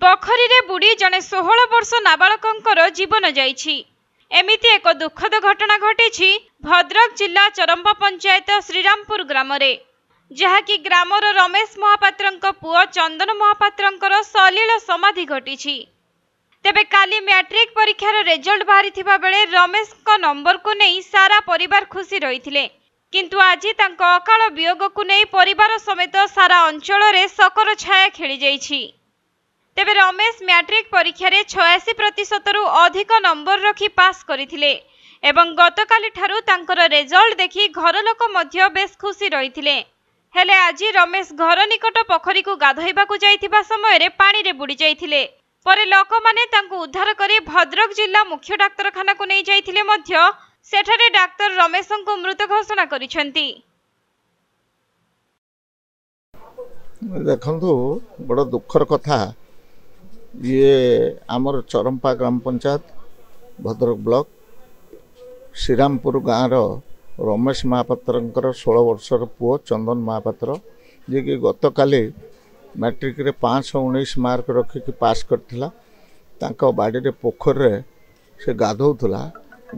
ପୋଖରୀରେ ବୁଡ଼ି ଜଣେ ଷୋହଳ ବର୍ଷ ନାବାଳକଙ୍କର ଜୀବନ ଯାଇଛି। ଏମିତି ଏକ ଦୁଃଖଦ ଘଟଣା ଘଟିଛି ଭଦ୍ରକ ଜିଲ୍ଲା ଚରମ୍ପା ପଞ୍ଚାୟତ ଶ୍ରୀରାମପୁର ଗ୍ରାମରେ ଯାହାକି ଗ୍ରାମର ରମେଶ ମହାପାତ୍ରଙ୍କ ପୁଅ ଚନ୍ଦନ ମହାପାତ୍ରଙ୍କର ସଲିଳ ସମାଧି ଘଟିଛି। ତେବେ କାଲି ମ୍ୟାଟ୍ରିକ ପରୀକ୍ଷାର ରେଜଲ୍ଟ ବାହାରିଥିବା ବେଳେ ରମେଶଙ୍କ ନମ୍ବରକୁ ନେଇ ସାରା ପରିବାର ଖୁସି ରହିଥିଲେ। କିନ୍ତୁ ଆଜି ତାଙ୍କ ଅକାଳ ବିୟୋଗକୁ ନେଇ ପରିବାର ସମେତ ସାରା ଅଞ୍ଚଳରେ ଶୋକର ଛାୟା ଖେଳିଯାଇଛି। ତେବେ ରମେଶ ମ୍ୟାଟ୍ରିକ ପରୀକ୍ଷାରେ ଛୟାଅଶୀ ପ୍ରତିଶତରୁ ଅଧିକ ନମ୍ବର ରଖି ପାସ୍ କରିଥିଲେ ଏବଂ ଗତକାଲିଠାରୁ ତାଙ୍କର ରେଜଲ୍ଟ ଦେଖି ଘରଲୋକ ମଧ୍ୟ ବେଶ୍ ଖୁସି ରହିଥିଲେ। ହେଲେ ଆଜି ରମେଶ ଘର ନିକଟ ପୋଖରୀକୁ ଗାଧୋଇବାକୁ ଯାଇଥିବା ସମୟରେ ପାଣିରେ ବୁଡ଼ି ଯାଇଥିଲେ। ପରେ ଲୋକମାନେ ତାଙ୍କୁ ଉଦ୍ଧାର କରି ଭଦ୍ରକ ଜିଲ୍ଲା ମୁଖ୍ୟ ଡାକ୍ତରଖାନାକୁ ନେଇ ଯାଇଥିଲେ ମଧ୍ୟ ସେଠାରେ ଡାକ୍ତର ରମେଶଙ୍କୁ ମୃତ ଘୋଷଣା କରିଛନ୍ତି। ଦେଖନ୍ତୁ ବଡ଼ ଦୁଃଖର କଥା। ଇଏ ଆମର ଚରମ୍ପା ଗ୍ରାମ ପଞ୍ଚାୟତ ଭଦ୍ରକ ବ୍ଲକ ଶ୍ରୀରାମପୁର ଗାଁର ରମେଶ ମହାପାତ୍ରଙ୍କର ଷୋହଳ ବର୍ଷର ପୁଅ ଚନ୍ଦନ ମହାପାତ୍ର ଯିଏକି ଗତକାଲି ମାଟ୍ରିକରେ ପାଞ୍ଚଶହ ଉଣେଇଶ ମାର୍କ ରଖିକି ପାସ୍ କରିଥିଲା ତାଙ୍କ ବାଡ଼ିରେ ପୋଖରୀରେ ସେ ଗାଧୋଉଥିଲା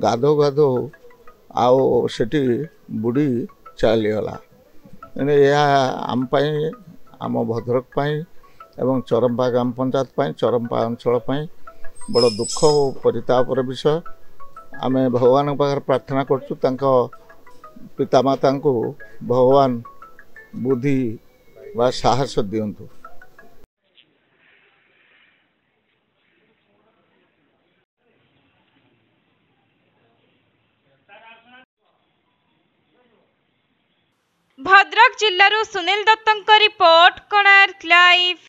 ଗାଧୋଉ ଗାଧୋଉ ଆଉ ସେଠି ବୁଡ଼ି ଚାଲିଗଲା ଏଣୁ ଏହା ଆମ ପାଇଁ ଆମ ଭଦ୍ରକ ପାଇଁ ଏବଂ ଚରମ୍ପା ଗ୍ରାମ ପଞ୍ଚାୟତ ପାଇଁ ଚରମ୍ପା ଅଞ୍ଚଳ ପାଇଁ ବଡ଼ ଦୁଃଖ ଓ ପରିତାପର ବିଷୟ। ଆମେ ଭଗବାନଙ୍କ ପାଖରେ ପ୍ରାର୍ଥନା କରୁଛୁ ତାଙ୍କ ପିତାମାତାଙ୍କୁ ଭଗବାନ ବୁଦ୍ଧି ବା ସାହସ ଦିଅନ୍ତୁ। ଭଦ୍ରକ ଜିଲ୍ଲାରୁ ସୁନୀଲ ଦତ୍ତଙ୍କ ରିପୋର୍ଟ କୋଣାର୍କ ଲାଇଭ୍